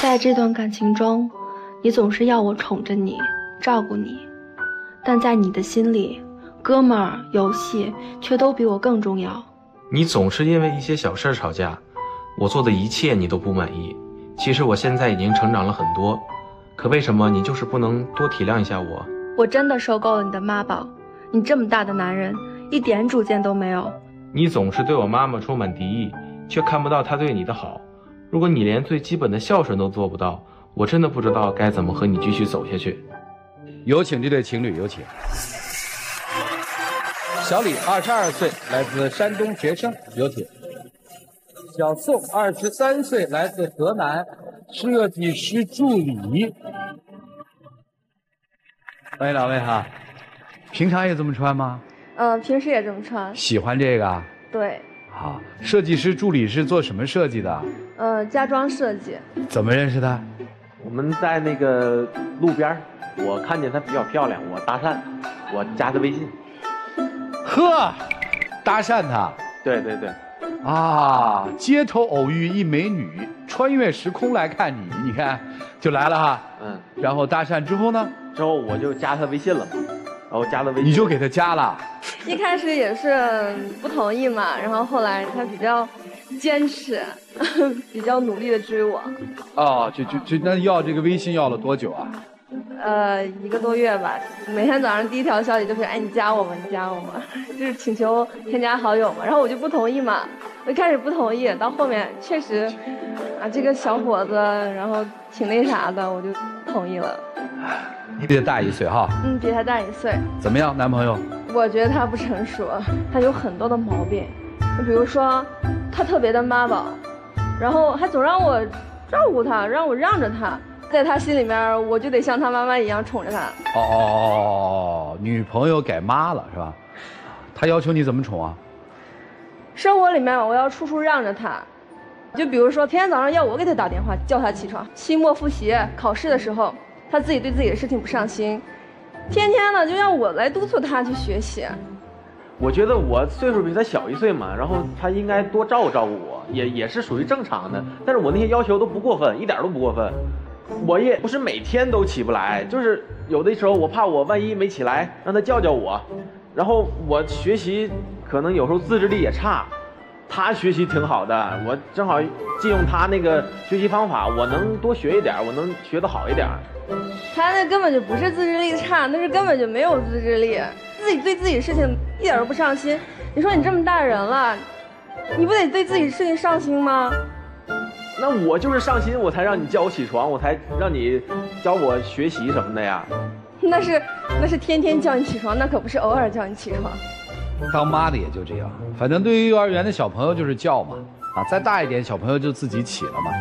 在这段感情中，你总是要我宠着你，照顾你，但在你的心里，哥们儿、游戏却都比我更重要。你总是因为一些小事吵架，我做的一切你都不满意。其实我现在已经成长了很多，可为什么你就是不能多体谅一下我？我真的受够了你的妈宝，你这么大的男人，一点主见都没有。你总是对我妈妈充满敌意，却看不到她对你的好。如果你连最基本的孝顺都做不到，我真的不知道该怎么和你继续走下去。有请这对情侣，有请。小李，二十二岁，来自山东学生，有请。小宋，二十三岁，来自河南，设计师助理。欢迎两位哈。平常也这么穿吗？嗯，平时也这么穿。喜欢这个？对。好，设计师助理是做什么设计的？呃，家装设计。怎么认识的？我们在那个路边我看见她比较漂亮，我搭讪，我加她微信。呵，搭讪她？对对对。啊，街头偶遇一美女，穿越时空来看你，你看，就来了哈。嗯。然后搭讪之后呢？之后我就加她微信了嘛，然后加了微信。你就给她加了。一开始也是不同意嘛，然后后来她比较坚持，比较努力的追我。哦，就就就那要这个微信要了多久啊？呃，一个多月吧。每天早上第一条消息就是，哎，你加我吗？你加我吗？就是请求添加好友嘛。然后我就不同意嘛，我一开始不同意，到后面确实，啊，这个小伙子，然后挺那啥的，我就同意了。你比他大一岁哈？嗯，比他大一岁。怎么样，男朋友？我觉得他不成熟，他有很多的毛病，就比如说，他特别的妈宝，然后还总让我照顾他，让我让着他，在他心里面，我就得像他妈妈一样宠着他。哦哦哦哦哦，女朋友改妈了是吧？他要求你怎么宠啊？生活里面我要处处让着他，就比如说天天早上要我给他打电话叫他起床，期末复习考试的时候。他自己对自己的事情不上心，天天呢就让我来督促他去学习。我觉得我岁数比他小一岁嘛，然后他应该多照顾照顾我，也也是属于正常的。但是我那些要求都不过分，一点都不过分。我也不是每天都起不来，就是有的时候我怕我万一没起来，让他叫叫我。然后我学习可能有时候自制力也差。他学习挺好的，我正好借用他那个学习方法，我能多学一点，我能学得好一点。他那根本就不是自制力差，那是根本就没有自制力，自己对自己事情一点都不上心。你说你这么大人了，你不得对自己事情上心吗？那我就是上心，我才让你叫我起床，我才让你教我学习什么的呀。那是那是天天叫你起床，那可不是偶尔叫你起床。当妈的也就这样，反正对于幼儿园的小朋友就是叫嘛，啊，再大一点小朋友就自己起了嘛。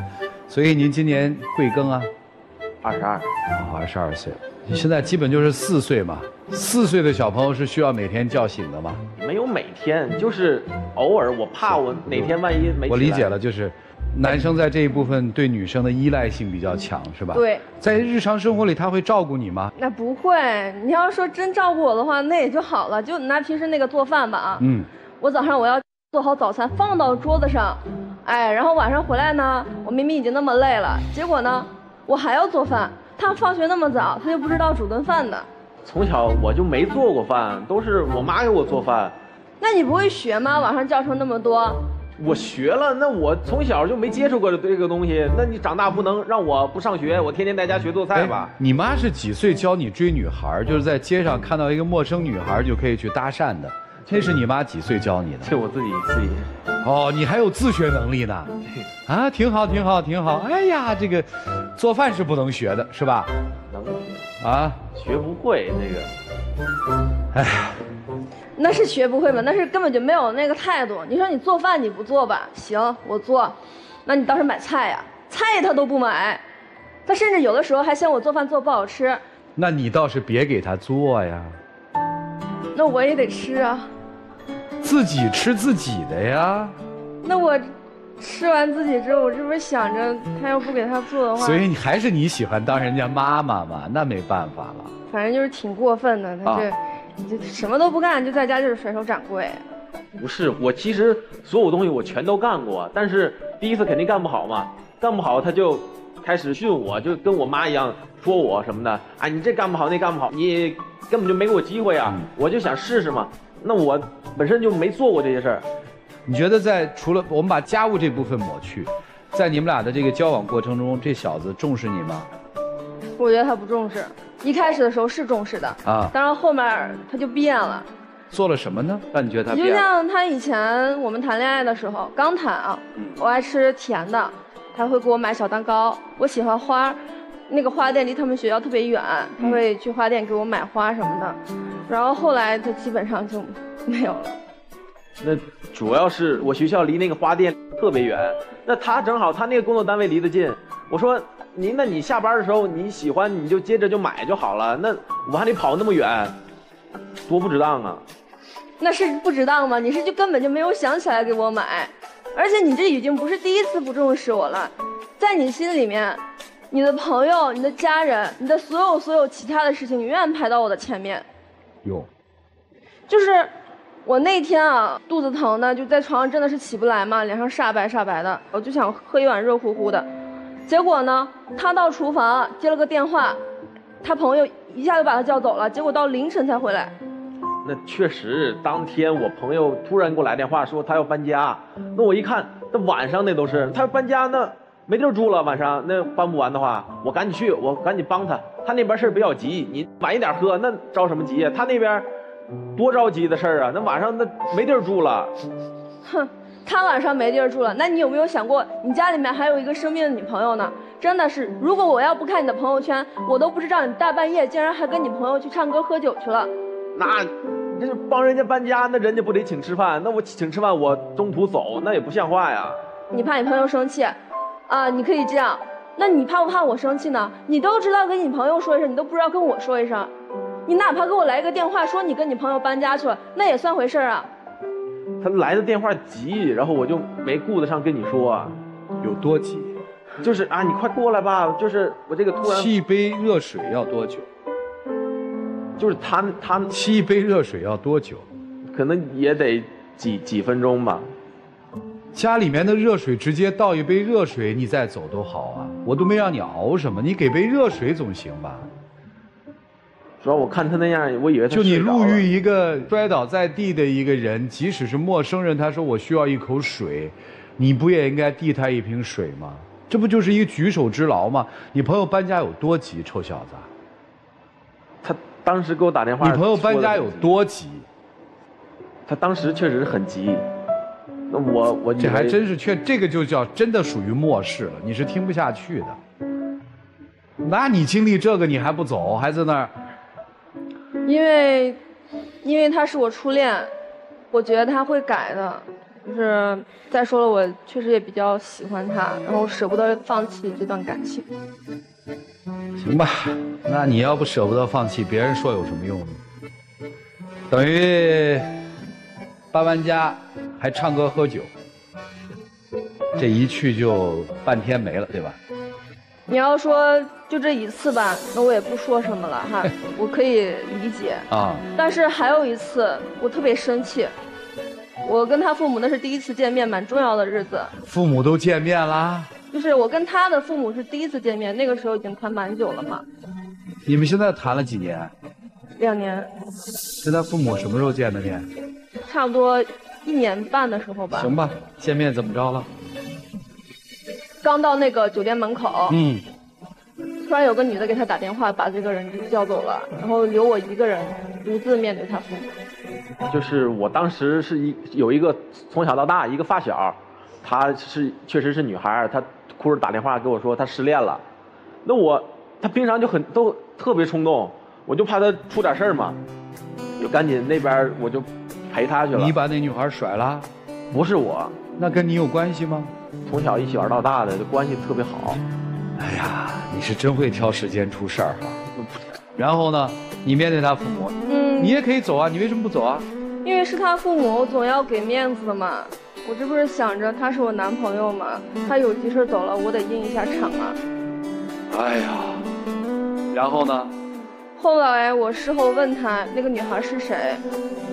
所以您今年贵庚啊？二十二。啊，二十二岁。你现在基本就是四岁嘛，四岁的小朋友是需要每天叫醒的吗？没有每天，就是偶尔，我怕我哪天万一没。我理解了，就是。男生在这一部分对女生的依赖性比较强，是吧？对，在日常生活里他会照顾你吗？那不会。你要说真照顾我的话，那也就好了。就拿平时那个做饭吧啊，嗯，我早上我要做好早餐放到桌子上，哎，然后晚上回来呢，我明明已经那么累了，结果呢，我还要做饭。他放学那么早，他就不知道煮顿饭的。从小我就没做过饭，都是我妈给我做饭。那你不会学吗？网上教程那么多。我学了，那我从小就没接触过这个东西。那你长大不能让我不上学，我天天在家学做菜吧？你妈是几岁教你追女孩？就是在街上看到一个陌生女孩就可以去搭讪的。这是你妈几岁教你的？这我自己自己。哦，你还有自学能力呢？啊，挺好，挺好，挺好。哎呀，这个做饭是不能学的，是吧？能学啊？学不会那个。哎呀。那是学不会吗？那是根本就没有那个态度。你说你做饭你不做吧？行，我做。那你倒是买菜呀？菜他都不买，他甚至有的时候还嫌我做饭做不好吃。那你倒是别给他做呀。那我也得吃啊。自己吃自己的呀。那我吃完自己之后，我这不是想着他要不给他做的话？所以你还是你喜欢当人家妈妈嘛？那没办法了。反正就是挺过分的，他这。就什么都不干，就在家就是甩手掌柜。不是我，其实所有东西我全都干过，但是第一次肯定干不好嘛，干不好他就开始训我，就跟我妈一样说我什么的，哎，你这干不好，那干不好，你根本就没给我机会啊！我就想试试嘛。那我本身就没做过这些事儿。你觉得在除了我们把家务这部分抹去，在你们俩的这个交往过程中，这小子重视你吗？我觉得他不重视，一开始的时候是重视的啊，但是后面他就变了。做了什么呢？让你觉得他？就像他以前我们谈恋爱的时候，刚谈啊，我爱吃甜的，他会给我买小蛋糕。我喜欢花，那个花店离他们学校特别远，他会去花店给我买花什么的。然后后来他基本上就没有了。那主要是我学校离那个花店特别远，那他正好他那个工作单位离得近。我说您，那你下班的时候你喜欢你就接着就买就好了，那我还得跑那么远，多不值当啊！那是不值当吗？你是就根本就没有想起来给我买，而且你这已经不是第一次不重视我了，在你心里面，你的朋友、你的家人、你的所有所有其他的事情永远排到我的前面。有，就是我那天啊，肚子疼的就在床上真的是起不来嘛，脸上煞白煞白的，我就想喝一碗热乎乎的，结果呢，他到厨房接了个电话，他朋友一下就把他叫走了，结果到凌晨才回来。那确实，当天我朋友突然给我来电话说他要搬家，那我一看，那晚上那都是他要搬家，那没地儿住了，晚上那搬不完的话，我赶紧去，我赶紧帮他。他那边事儿比较急，你晚一点喝，那着什么急呀？他那边多着急的事儿啊，那晚上那没地儿住了。哼，他晚上没地儿住了，那你有没有想过，你家里面还有一个生病的女朋友呢？真的是，如果我要不看你的朋友圈，我都不知道你大半夜竟然还跟你朋友去唱歌喝酒去了。那。这是帮人家搬家，那人家不得请吃饭？那我请吃饭，我中途走，那也不像话呀。你怕你朋友生气，啊，你可以这样。那你怕不怕我生气呢？你都知道跟你朋友说一声，你都不知道跟我说一声。你哪怕给我来一个电话，说你跟你朋友搬家去了，那也算回事啊。他来的电话急，然后我就没顾得上跟你说，啊有多急？就是啊，你快过来吧，就是我这个突然。沏一杯热水要多久？就是他他沏一杯热水要多久？可能也得几几分钟吧。家里面的热水直接倒一杯热水，你再走多好啊。我都没让你熬什么，你给杯热水总行吧？主要我看他那样，我以为就你路遇一个摔倒在地的一个人，即使是陌生人，他说我需要一口水，你不也应该递他一瓶水吗？这不就是一个举手之劳吗？你朋友搬家有多急，臭小子？他。当时给我打电话，你朋友搬家有多急？他当时确实很急。那我我这还真是确，这个就叫真的属于末世了。你是听不下去的。那你经历这个你还不走，还在那儿？因为，因为他是我初恋，我觉得他会改的。就是再说了，我确实也比较喜欢他，然后舍不得放弃这段感情。行吧，那你要不舍不得放弃，别人说有什么用呢？等于搬完家还唱歌喝酒，这一去就半天没了，对吧？你要说就这一次吧，那我也不说什么了哈，我可以理解啊。但是还有一次，我特别生气。我跟他父母那是第一次见面，蛮重要的日子。父母都见面啦。就是我跟他的父母是第一次见面，那个时候已经谈蛮久了嘛。你们现在谈了几年？两年。跟他父母什么时候见的面？差不多一年半的时候吧。行吧，见面怎么着了？刚到那个酒店门口，嗯，突然有个女的给他打电话，把这个人就叫走了，然后留我一个人独自面对他父母。就是我当时是一有一个从小到大一个发小，她是确实是女孩，她。哭着打电话给我说她失恋了，那我她平常就很都特别冲动，我就怕她出点事儿嘛，就赶紧那边我就陪他去了。你把那女孩甩了？不是我，那跟你有关系吗？从小一起玩到大的，关系特别好。哎呀，你是真会挑时间出事儿哈。然后呢，你面对他父母，嗯，你也可以走啊，你为什么不走啊？因为是他父母，我总要给面子的嘛。我这不是想着他是我男朋友嘛？他有急事走了，我得应一下场啊。哎呀，然后呢？后来我事后问他那个女孩是谁，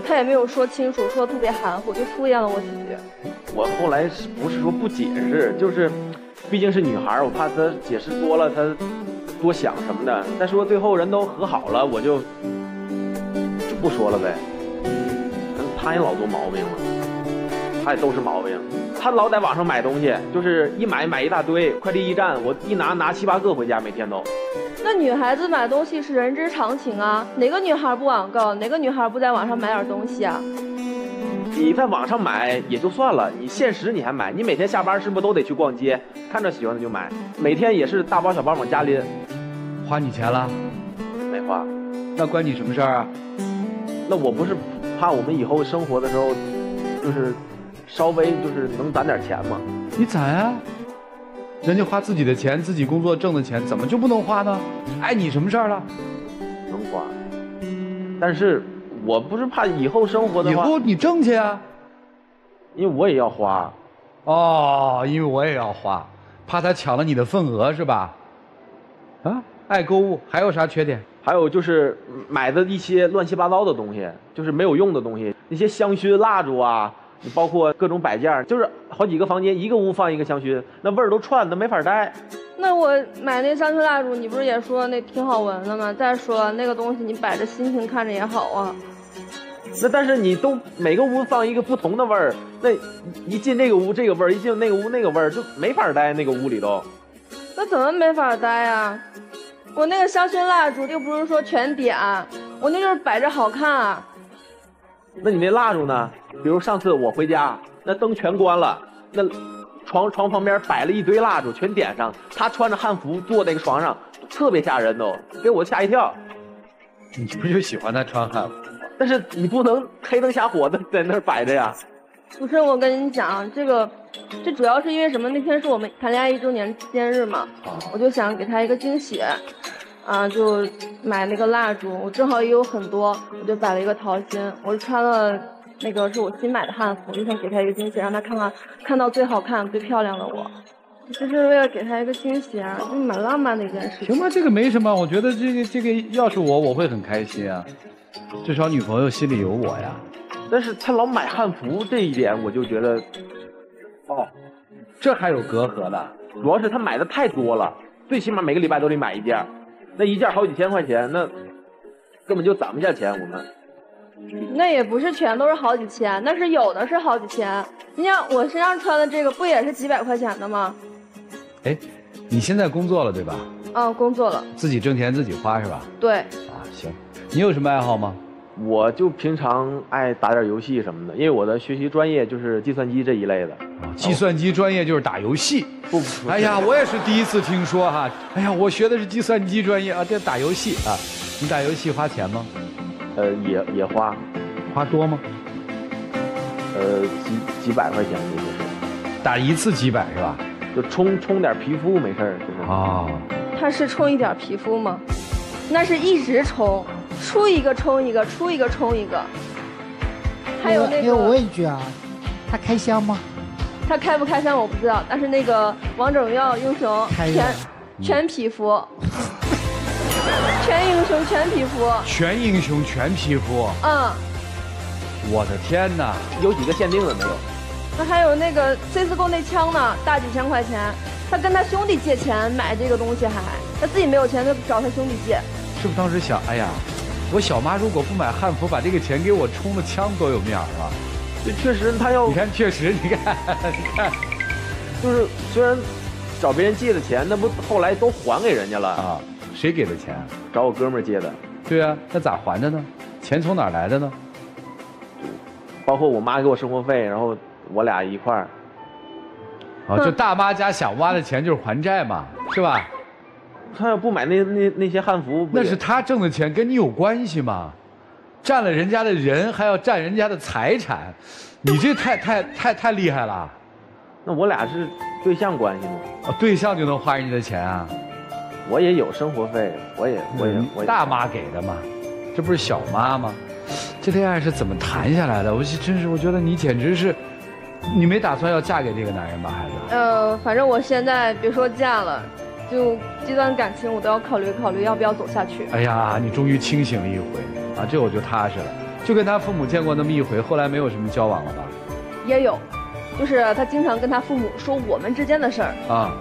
他也没有说清楚，说的特别含糊，就敷衍了我几句。我后来不是说不解释，就是毕竟是女孩，我怕她解释多了，她多想什么的。再说最后人都和好了，我就就不说了呗。他也老多毛病了，他也都是毛病。他老在网上买东西，就是一买买一大堆，快递驿站我一拿拿七八个回家，每天都。那女孩子买东西是人之常情啊，哪个女孩不网购，哪个女孩不在网上买点东西啊？你在网上买也就算了，你现实你还买，你每天下班是不是都得去逛街，看着喜欢的就买，每天也是大包小包往家拎，花你钱了？没花，那关你什么事儿啊？那我不是怕我们以后生活的时候，就是稍微就是能攒点钱吗？你攒啊，人家花自己的钱，自己工作挣的钱，怎么就不能花呢？碍你什么事儿了？能花，但是。我不是怕以后生活的话，以后你挣去啊，因为我也要花，哦，因为我也要花，怕他抢了你的份额是吧？啊，爱购物还有啥缺点？还有就是买的一些乱七八糟的东西，就是没有用的东西，那些香薰蜡烛啊，包括各种摆件，就是好几个房间一个屋放一个香薰，那味儿都串，那没法待。那我买那香薰蜡烛，你不是也说那挺好闻的吗？再说了那个东西你摆着心情看着也好啊。那但是你都每个屋放一个不同的味儿，那一进这个屋这个味儿，一进那个屋那个味儿，就没法待那个屋里头。那怎么没法待呀？我那个香薰蜡烛又不是说全点，我那就是摆着好看。那你那蜡烛呢？比如上次我回家，那灯全关了，那床床旁边摆了一堆蜡烛，全点上，他穿着汉服坐那个床上，特别吓人都，给我吓一跳。你不就喜欢他穿汉服？但是你不能黑灯瞎火的在那儿摆着呀。不是，我跟你讲，这个，这主要是因为什么？那天是我们谈恋爱一周年纪念日嘛，我就想给他一个惊喜，啊，就买那个蜡烛，我正好也有很多，我就摆了一个桃心。我穿了那个是我新买的汉服，就想给他一个惊喜，让他看看看到最好看、最漂亮的我，就是为了给他一个惊喜啊，就蛮浪漫的一件事情。行吧，这个没什么，我觉得这个这个要是我，我会很开心啊。至少女朋友心里有我呀，但是他老买汉服这一点，我就觉得，哦，这还有隔阂的。主要是他买的太多了，最起码每个礼拜都得买一件，那一件好几千块钱，那根本就攒不下钱。我们那也不是全都是好几千，那是有的是好几千。你像我身上穿的这个，不也是几百块钱的吗？哎，你现在工作了对吧？嗯，工作了。自己挣钱自己花是吧？对。啊，行。你有什么爱好吗？我就平常爱打点游戏什么的，因为我的学习专业就是计算机这一类的。计算机专业就是打游戏？不，哎呀，我也是第一次听说哈。哎呀，我学的是计算机专业啊，这打游戏啊，你打游戏花钱吗？呃，也也花，花多吗？呃，几几百块钱就是，打一次几百是吧？就充充点皮肤没事儿，就是。啊。他是充一点皮肤吗？那是一直充。出一个充一个，出一个充一个。还有那个，我问一句啊，他开箱吗？他开不开箱我不知道，但是那个王者荣耀英雄全全皮肤，全英雄全皮肤，全英雄全皮肤。嗯。我的天哪，有几个限定的没有？那还有那个 CSGO 那枪呢，大几千块钱，他跟他兄弟借钱买这个东西还，他自己没有钱，他找他兄弟借。是不是当时想，哎呀？我小妈如果不买汉服，把这个钱给我充了枪，多有面儿啊！这确实，他要你看，确实，你看，你看，就是虽然找别人借的钱，那不后来都还给人家了啊？谁给的钱？找我哥们儿借的。对啊，那咋还的呢？钱从哪来的呢？包括我妈给我生活费，然后我俩一块儿。啊，就大妈家想挖的钱就是还债嘛，是吧？他要不买那那那些汉服，那是他挣的钱，跟你有关系吗？占了人家的人，还要占人家的财产，你这太太太太厉害了。那我俩是对象关系吗？哦，对象就能花人家的钱啊？我也有生活费，我也我也我大妈给的嘛，这不是小妈吗？这恋爱是怎么谈下来的？我真是，我觉得你简直是，你没打算要嫁给这个男人吧，孩子？呃，反正我现在别说嫁了。就这段感情，我都要考虑考虑要不要走下去。哎呀，你终于清醒了一回啊，这我就踏实了。就跟他父母见过那么一回，后来没有什么交往了吧？也有，就是他经常跟他父母说我们之间的事儿啊。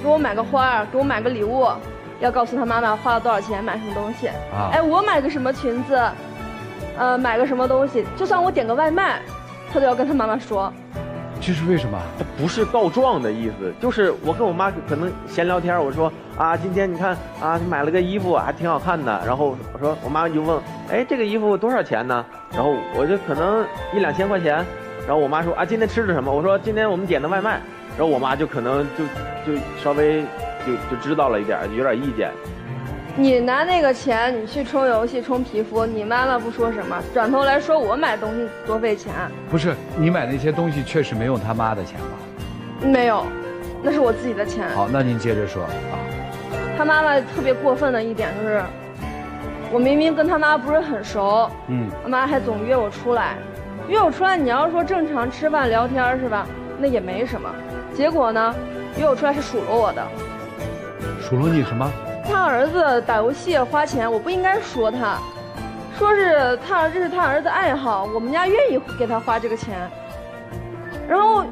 给我买个花，给我买个礼物，要告诉他妈妈花了多少钱买什么东西。啊，哎，我买个什么裙子，呃，买个什么东西，就算我点个外卖，他都要跟他妈妈说。这是为什么？不是告状的意思，就是我跟我妈可能闲聊天，我说啊，今天你看啊，买了个衣服，还挺好看的。然后我说，我妈就问，哎，这个衣服多少钱呢？然后我就可能一两千块钱。然后我妈说啊，今天吃的什么？我说今天我们点的外卖。然后我妈就可能就就稍微就就知道了一点，有点意见。你拿那个钱，你去充游戏、充皮肤，你妈妈不说什么，转头来说我买东西多费钱。不是你买那些东西确实没用他妈的钱吧？没有，那是我自己的钱。好，那您接着说啊。他妈妈特别过分的一点就是，我明明跟他妈不是很熟，嗯，他妈还总约我出来，约我出来，你要说正常吃饭聊天是吧？那也没什么。结果呢，约我出来是数落我的。数落你什么？他儿子打游戏花钱，我不应该说他，说是他这是他儿子爱好，我们家愿意给他花这个钱。然后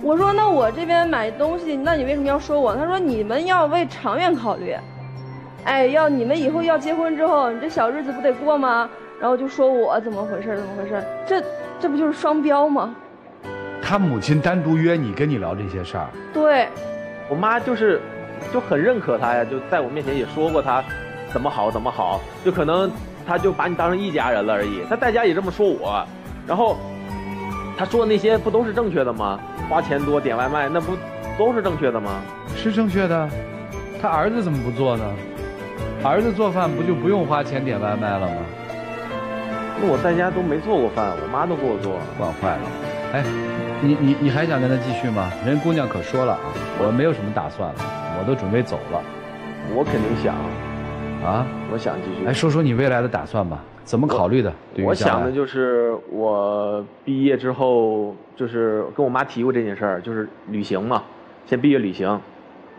我说那我这边买东西，那你为什么要说我？他说你们要为长远考虑，哎，要你们以后要结婚之后，你这小日子不得过吗？然后就说我怎么回事？怎么回事？这这不就是双标吗？他母亲单独约你跟你聊这些事儿？对，我妈就是。就很认可他呀，就在我面前也说过他怎么好怎么好，就可能他就把你当成一家人了而已。他在家也这么说我，然后他说的那些不都是正确的吗？花钱多点外卖那不都是正确的吗？是正确的，他儿子怎么不做呢？儿子做饭不就不用花钱点外卖了吗？那我在家都没做过饭，我妈都给我做，惯坏了。哎，你你你还想跟他继续吗？人姑娘可说了啊，我没有什么打算了。我都准备走了，我肯定想，啊，我想继续。来说说你未来的打算吧，怎么考虑的？我想的就是我毕业之后，就是跟我妈提过这件事儿，就是旅行嘛，先毕业旅行。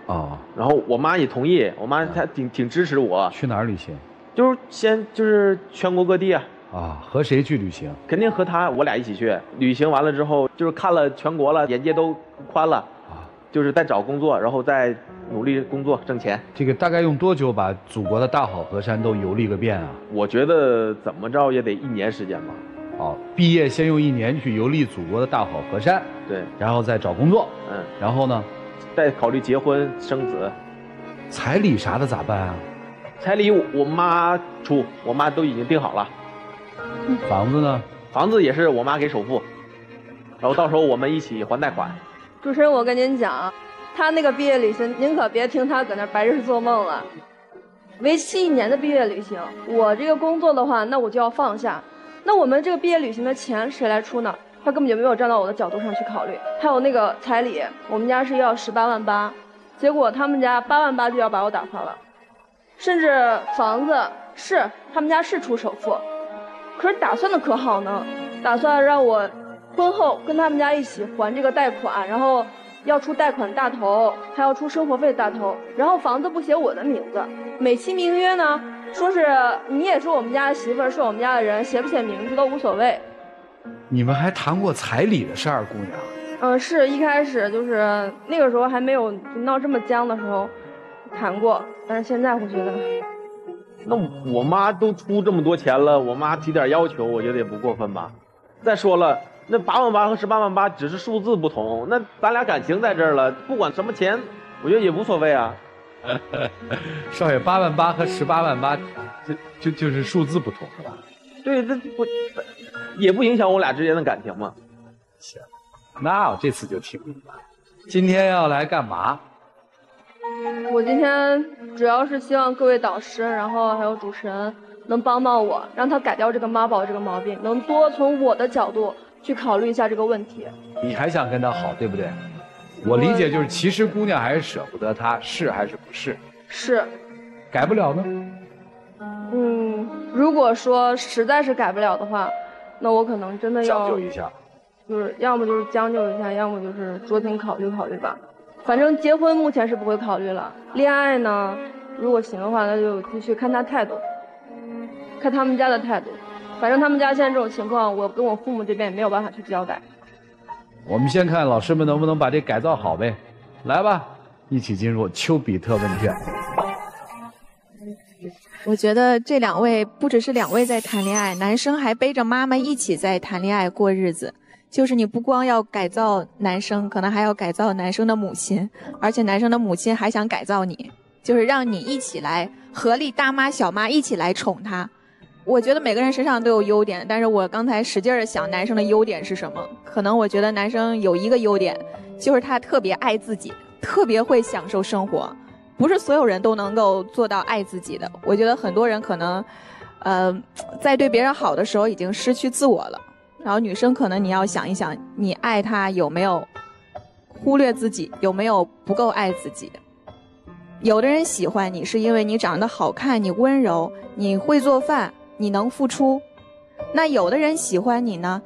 哦。然后我妈也同意，我妈她挺挺支持我。去哪儿旅行？就是先就是全国各地啊。啊，和谁去旅行？肯定和他，我俩一起去。旅行完了之后，就是看了全国了，眼界都宽了。啊。就是在找工作，然后再。努力工作挣钱，这个大概用多久把祖国的大好河山都游历个遍啊？我觉得怎么着也得一年时间吧。好，毕业先用一年去游历祖国的大好河山，对，然后再找工作，嗯，然后呢，再考虑结婚生子，彩礼啥的咋办啊？彩礼我妈出，我妈都已经定好了。房子呢？房子也是我妈给首付，然后到时候我们一起还贷款。主持人，我跟您讲。他那个毕业旅行，您可别听他搁那白日做梦了。为期一年的毕业旅行，我这个工作的话，那我就要放下。那我们这个毕业旅行的钱谁来出呢？他根本就没有站到我的角度上去考虑。还有那个彩礼，我们家是要十八万八，结果他们家八万八就要把我打发了。甚至房子是他们家是出首付，可是打算的可好呢？打算让我婚后跟他们家一起还这个贷款，然后。要出贷款大头，还要出生活费大头，然后房子不写我的名字，美其名曰呢，说是你也是我们家的媳妇儿，是我们家的人，写不写名字都无所谓。你们还谈过彩礼的事儿，姑娘？嗯，是一开始就是那个时候还没有闹这么僵的时候，谈过，但是现在我觉得，那我妈都出这么多钱了，我妈提点要求，我觉得也不过分吧。再说了。那八万八和十八万八只是数字不同，那咱俩感情在这儿了，不管什么钱，我觉得也无所谓啊。少爷，八万八和十八万八，就就就是数字不同，是吧？对，这不也不影响我俩之间的感情嘛？行，那我这次就听明白了。今天要来干嘛？我今天主要是希望各位导师，然后还有主持人能帮帮我，让他改掉这个妈宝这个毛病，能多从我的角度。去考虑一下这个问题。你还想跟他好，对不对？我理解就是，其实姑娘还是舍不得他，是还是不是？是。改不了呢？嗯，如果说实在是改不了的话，那我可能真的要将就一下。就是要么就是将就一下，要么就是酌情考虑考虑吧。反正结婚目前是不会考虑了。恋爱呢，如果行的话，那就继续看他态度，看他们家的态度。反正他们家现在这种情况，我跟我父母这边也没有办法去交代。我们先看老师们能不能把这改造好呗。来吧，一起进入丘比特问卷。我觉得这两位不只是两位在谈恋爱，男生还背着妈妈一起在谈恋爱过日子。就是你不光要改造男生，可能还要改造男生的母亲，而且男生的母亲还想改造你，就是让你一起来合力大妈小妈一起来宠他。我觉得每个人身上都有优点，但是我刚才使劲儿想男生的优点是什么？可能我觉得男生有一个优点，就是他特别爱自己，特别会享受生活。不是所有人都能够做到爱自己的。我觉得很多人可能，呃，在对别人好的时候已经失去自我了。然后女生可能你要想一想，你爱他有没有忽略自己，有没有不够爱自己？有的人喜欢你是因为你长得好看，你温柔，你会做饭，你能付出。那有的人喜欢你呢，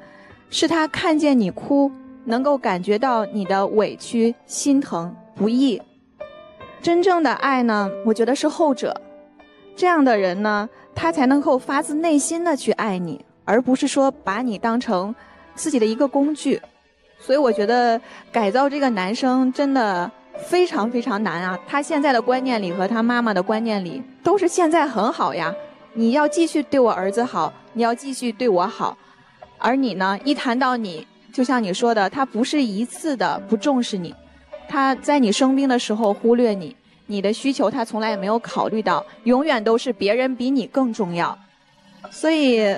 是他看见你哭，能够感觉到你的委屈、心疼、不易。真正的爱呢，我觉得是后者，这样的人呢，他才能够发自内心的去爱你，而不是说把你当成自己的一个工具。所以我觉得改造这个男生真的非常非常难啊！他现在的观念里和他妈妈的观念里都是现在很好呀，你要继续对我儿子好，你要继续对我好，而你呢，一谈到你，就像你说的，他不是一次的不重视你。他在你生病的时候忽略你，你的需求他从来也没有考虑到，永远都是别人比你更重要，所以，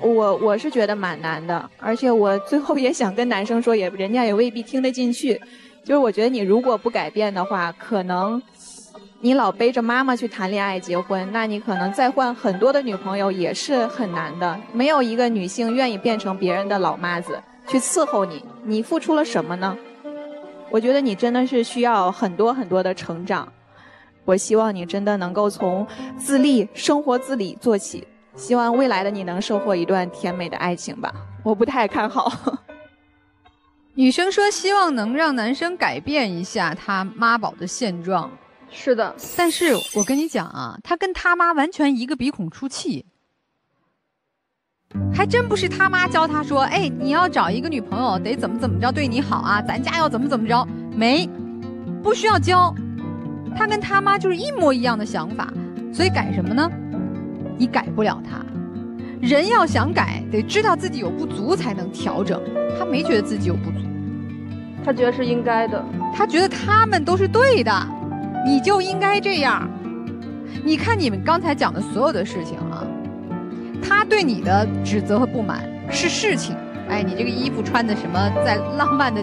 我我是觉得蛮难的，而且我最后也想跟男生说，也人家也未必听得进去，就是我觉得你如果不改变的话，可能你老背着妈妈去谈恋爱结婚，那你可能再换很多的女朋友也是很难的，没有一个女性愿意变成别人的老妈子去伺候你，你付出了什么呢？我觉得你真的是需要很多很多的成长，我希望你真的能够从自立、生活自理做起，希望未来的你能收获一段甜美的爱情吧。我不太看好。女生说希望能让男生改变一下他妈宝的现状，是的，但是我跟你讲啊，他跟他妈完全一个鼻孔出气。还真不是他妈教他说，哎，你要找一个女朋友得怎么怎么着对你好啊，咱家要怎么怎么着，没，不需要教，他跟他妈就是一模一样的想法，所以改什么呢？你改不了他，人要想改，得知道自己有不足才能调整。他没觉得自己有不足，他觉得是应该的，他觉得他们都是对的，你就应该这样。你看你们刚才讲的所有的事情啊。他对你的指责和不满是事情，哎，你这个衣服穿的什么，在浪漫的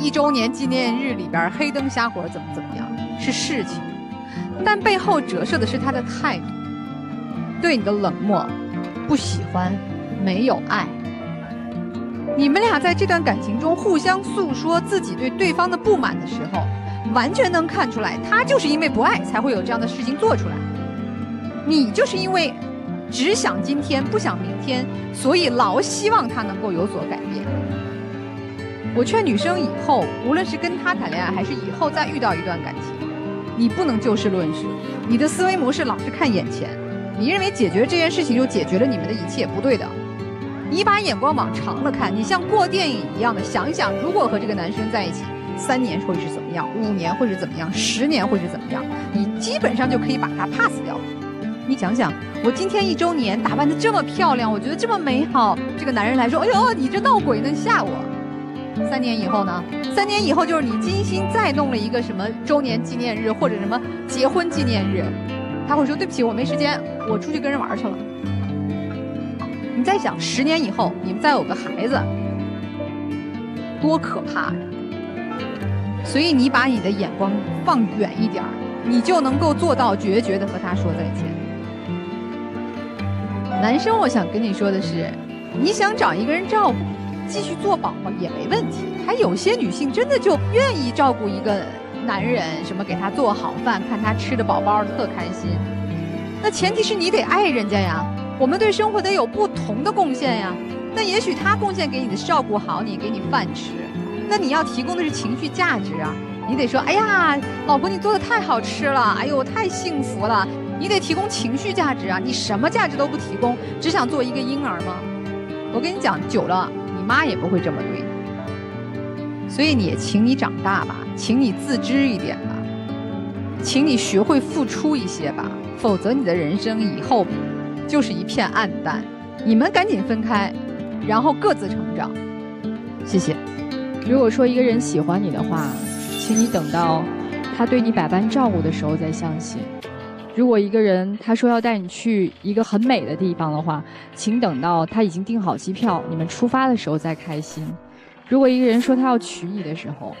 一周年纪念日里边黑灯瞎火怎么怎么样是事情，但背后折射的是他的态度，对你的冷漠、不喜欢、没有爱。你们俩在这段感情中互相诉说自己对对方的不满的时候，完全能看出来，他就是因为不爱才会有这样的事情做出来，你就是因为。只想今天，不想明天，所以老希望他能够有所改变。我劝女生以后，无论是跟他谈恋爱，还是以后再遇到一段感情，你不能就事论事，你的思维模式老是看眼前，你认为解决这件事情就解决了你们的一切，不对的。你把眼光往长了看，你像过电影一样的想一想，如果和这个男生在一起，三年会是怎么样？五年会是怎么样？十年会是怎么样？你基本上就可以把他 pass 掉。你想想，我今天一周年打扮的这么漂亮，我觉得这么美好。这个男人来说：“哎呦，你这闹鬼呢，吓我！”三年以后呢？三年以后就是你精心再弄了一个什么周年纪念日或者什么结婚纪念日，他会说：“对不起，我没时间，我出去跟人玩去了。”你再想，十年以后你们再有个孩子，多可怕呀！所以你把你的眼光放远一点你就能够做到决绝的和他说再见。男生，我想跟你说的是，你想找一个人照顾，继续做宝宝也没问题。还有些女性真的就愿意照顾一个男人，什么给他做好饭，看他吃的饱饱的，特开心。那前提是你得爱人家呀。我们对生活得有不同的贡献呀。那也许他贡献给你的照顾好你，给你饭吃。那你要提供的是情绪价值啊。你得说，哎呀，老婆你做的太好吃了，哎呦，太幸福了。你得提供情绪价值啊！你什么价值都不提供，只想做一个婴儿吗？我跟你讲，久了你妈也不会这么对你。所以你也请你长大吧，请你自知一点吧。请你学会付出一些吧，否则你的人生以后就是一片暗淡。你们赶紧分开，然后各自成长。谢谢。如果说一个人喜欢你的话，请你等到他对你百般照顾的时候再相信。如果一个人他说要带你去一个很美的地方的话，请等到他已经订好机票，你们出发的时候再开心。如果一个人说他要娶你的时候，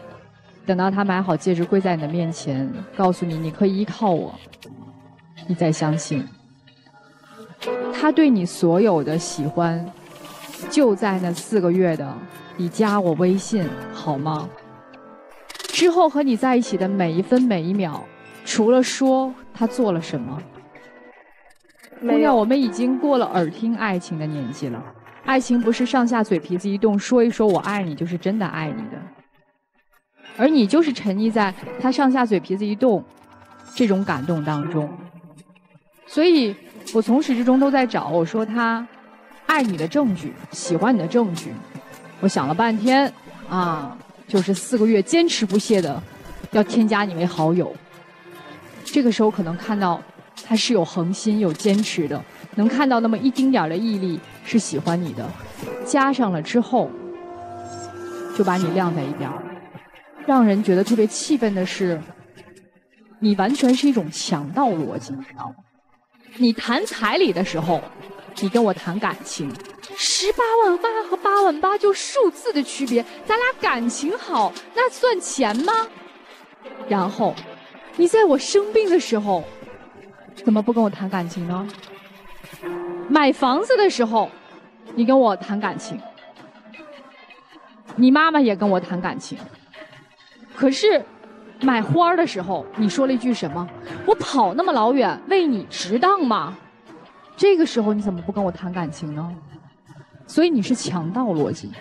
等到他买好戒指跪在你的面前，告诉你你可以依靠我，你再相信。他对你所有的喜欢，就在那四个月的，你加我微信好吗？之后和你在一起的每一分每一秒，除了说。他做了什么？姑娘，我们已经过了耳听爱情的年纪了。爱情不是上下嘴皮子一动，说一说我爱你，就是真的爱你的。而你就是沉溺在他上下嘴皮子一动这种感动当中。所以我从始至终都在找，我说他爱你的证据，喜欢你的证据。我想了半天，啊，就是四个月坚持不懈的要添加你为好友。这个时候可能看到他是有恒心、有坚持的，能看到那么一丁点儿的毅力是喜欢你的，加上了之后就把你晾在一边儿，让人觉得特别气愤的是，你完全是一种强盗逻辑，你知道吗？你谈彩礼的时候，你跟我谈感情，十八万八和八万八就数字的区别，咱俩感情好，那算钱吗？然后。你在我生病的时候，怎么不跟我谈感情呢？买房子的时候，你跟我谈感情，你妈妈也跟我谈感情。可是，买花的时候，你说了一句什么？我跑那么老远为你值当吗？这个时候你怎么不跟我谈感情呢？所以你是强盗逻辑。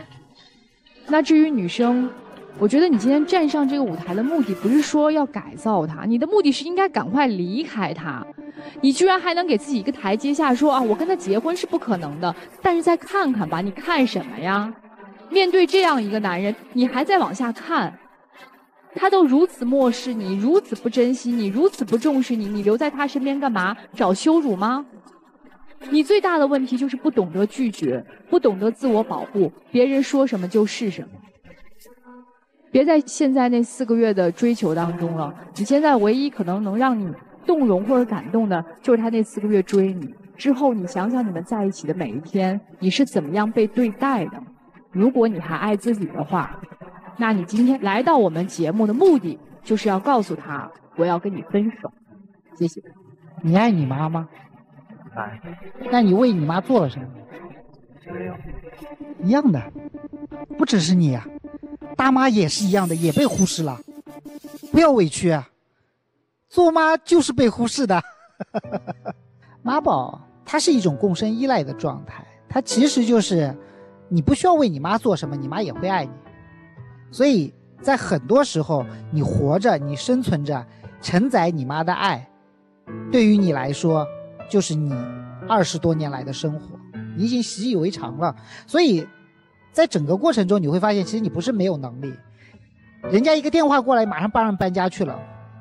那至于女生。我觉得你今天站上这个舞台的目的不是说要改造他，你的目的是应该赶快离开他。你居然还能给自己一个台阶下，说啊，我跟他结婚是不可能的，但是再看看吧，你看什么呀？面对这样一个男人，你还在往下看，他都如此漠视你，如此不珍惜你，如此不重视你，你留在他身边干嘛？找羞辱吗？你最大的问题就是不懂得拒绝，不懂得自我保护，别人说什么就是什么。别在现在那四个月的追求当中了。你现在唯一可能能让你动容或者感动的，就是他那四个月追你之后，你想想你们在一起的每一天，你是怎么样被对待的？如果你还爱自己的话，那你今天来到我们节目的目的，就是要告诉他，我要跟你分手。谢谢。你爱你妈吗？爱。那你为你妈做了什么？一样的，不只是你呀。大妈也是一样的，也被忽视了，不要委屈啊！做妈就是被忽视的。妈宝，它是一种共生依赖的状态，它其实就是你不需要为你妈做什么，你妈也会爱你。所以在很多时候，你活着，你生存着，承载你妈的爱，对于你来说，就是你二十多年来的生活，你已经习以为常了。所以。在整个过程中，你会发现，其实你不是没有能力，人家一个电话过来，马上帮人搬家去了，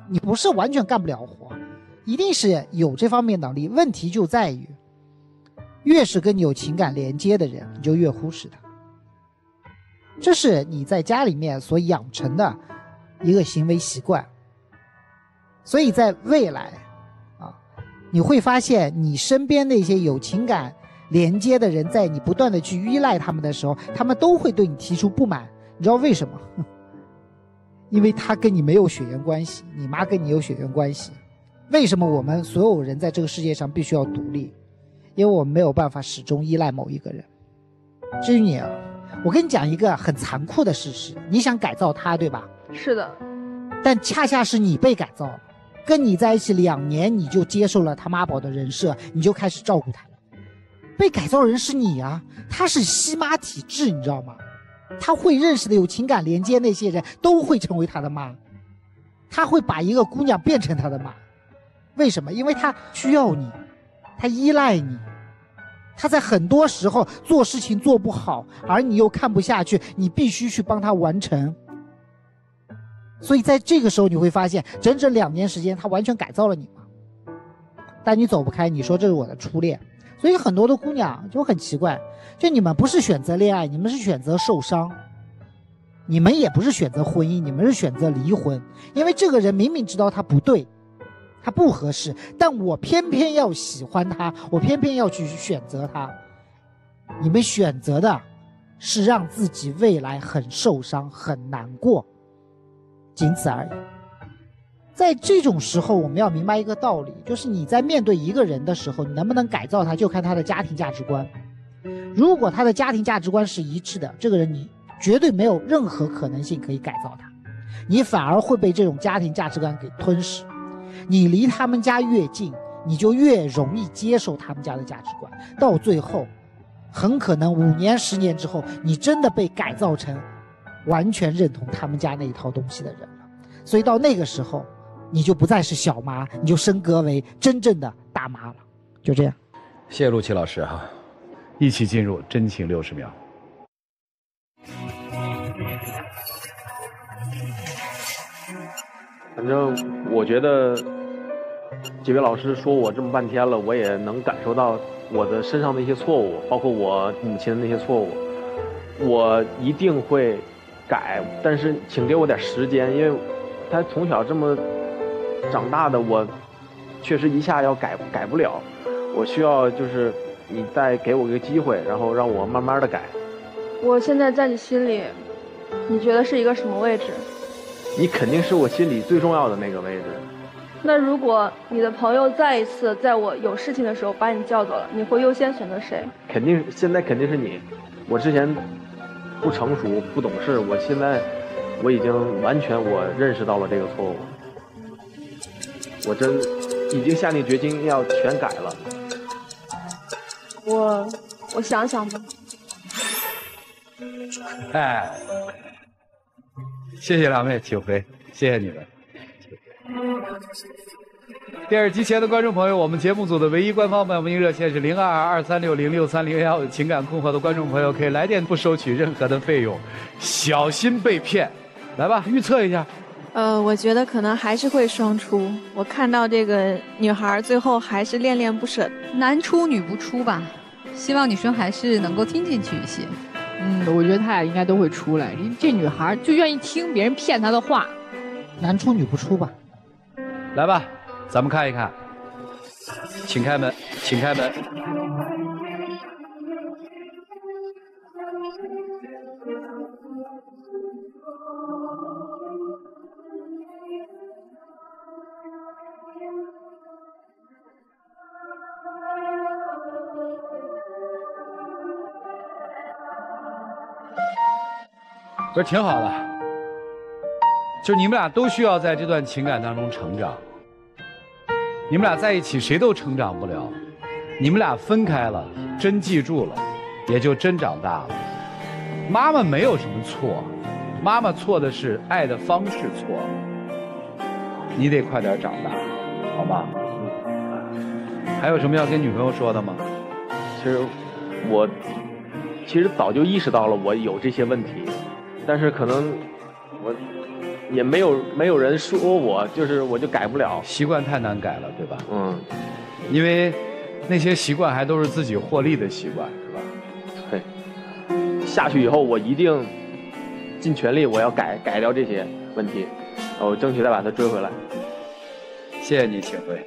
你不是完全干不了活，一定是有这方面能力。问题就在于，越是跟你有情感连接的人，你就越忽视他。这是你在家里面所养成的一个行为习惯。所以在未来，啊，你会发现你身边那些有情感。连接的人，在你不断的去依赖他们的时候，他们都会对你提出不满。你知道为什么？因为他跟你没有血缘关系，你妈跟你有血缘关系。为什么我们所有人在这个世界上必须要独立？因为我们没有办法始终依赖某一个人。至于你，我跟你讲一个很残酷的事实：你想改造他，对吧？是的。但恰恰是你被改造了，跟你在一起两年，你就接受了他妈宝的人设，你就开始照顾他。被改造人是你啊，他是吸妈体质，你知道吗？他会认识的有情感连接那些人都会成为他的妈，他会把一个姑娘变成他的妈，为什么？因为他需要你，他依赖你，他在很多时候做事情做不好，而你又看不下去，你必须去帮他完成。所以在这个时候你会发现，整整两年时间，他完全改造了你嘛。但你走不开，你说这是我的初恋，所以很多的姑娘就很奇怪，就你们不是选择恋爱，你们是选择受伤，你们也不是选择婚姻，你们是选择离婚，因为这个人明明知道他不对，他不合适，但我偏偏要喜欢他，我偏偏要去选择他，你们选择的是让自己未来很受伤、很难过，仅此而已。在这种时候，我们要明白一个道理，就是你在面对一个人的时候，你能不能改造他，就看他的家庭价值观。如果他的家庭价值观是一致的，这个人你绝对没有任何可能性可以改造他，你反而会被这种家庭价值观给吞噬。你离他们家越近，你就越容易接受他们家的价值观，到最后，很可能五年、十年之后，你真的被改造成完全认同他们家那一套东西的人了。所以到那个时候。你就不再是小妈，你就升格为真正的大妈了，就这样。谢谢陆琪老师哈，一起进入真情六十秒。反正我觉得，几位老师说我这么半天了，我也能感受到我的身上的一些错误，包括我母亲的那些错误，我一定会改，但是请给我点时间，因为他从小这么。长大的我，确实一下要改改不了，我需要就是你再给我一个机会，然后让我慢慢的改。我现在在你心里，你觉得是一个什么位置？你肯定是我心里最重要的那个位置。那如果你的朋友再一次在我有事情的时候把你叫走了，你会优先选择谁？肯定现在肯定是你。我之前不成熟不懂事，我现在我已经完全我认识到了这个错误。我真已经下定决心要全改了。我我想想吧。哎，谢谢两位请回，谢谢你们。电视机前的观众朋友，我们节目组的唯一官方报名热线是零二二三六零六三零幺，有情感困惑的观众朋友可以来电，不收取任何的费用，小心被骗。来吧，预测一下。呃，我觉得可能还是会双出。我看到这个女孩最后还是恋恋不舍，男出女不出吧。希望女生还是能够听进去一些。嗯，我觉得他俩应该都会出来。这女孩就愿意听别人骗她的话，男出女不出吧。来吧，咱们看一看，请开门，请开门。不是挺好的，就是你们俩都需要在这段情感当中成长。你们俩在一起谁都成长不了，你们俩分开了，真记住了，也就真长大了。妈妈没有什么错，妈妈错的是爱的方式错了。你得快点长大，好吧？还有什么要跟女朋友说的吗？其实我其实早就意识到了我有这些问题。但是可能我也没有没有人说我，就是我就改不了，习惯太难改了，对吧？嗯，因为那些习惯还都是自己获利的习惯，是吧？对，下去以后我一定尽全力，我要改改掉这些问题，我争取再把它追回来。谢谢你，请回。